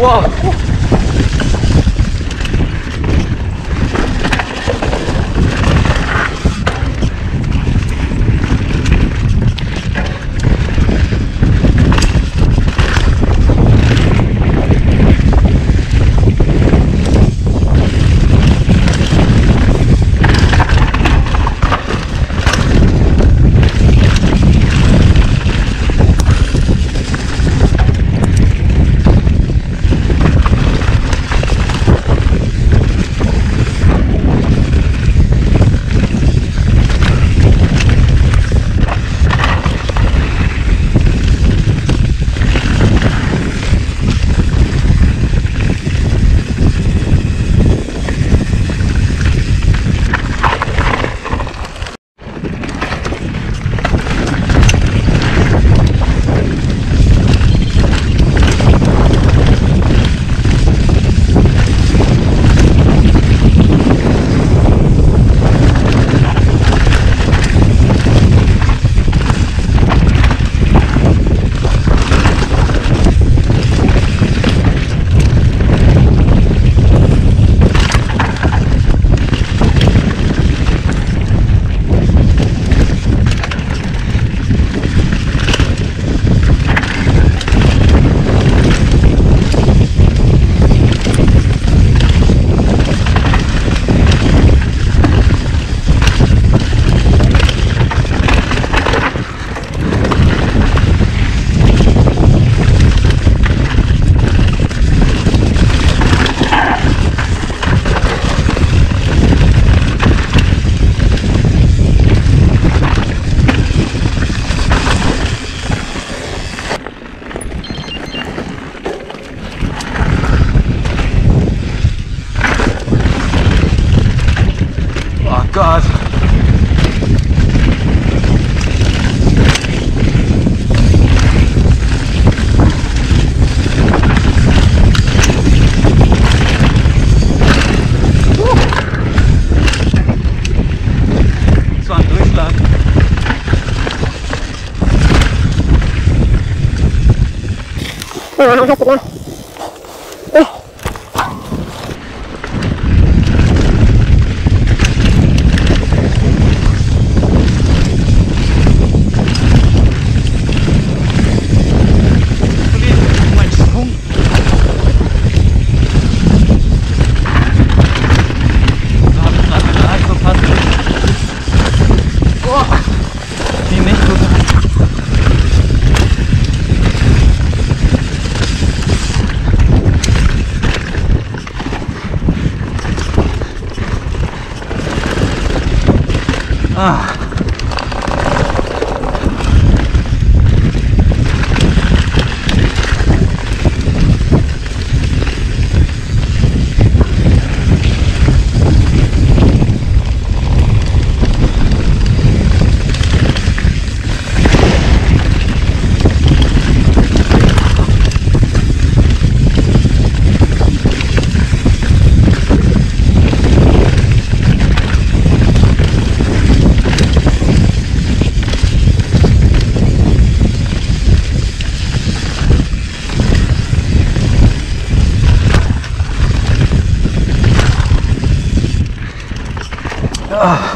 哇要滚！哎呦！Ah. Ugh.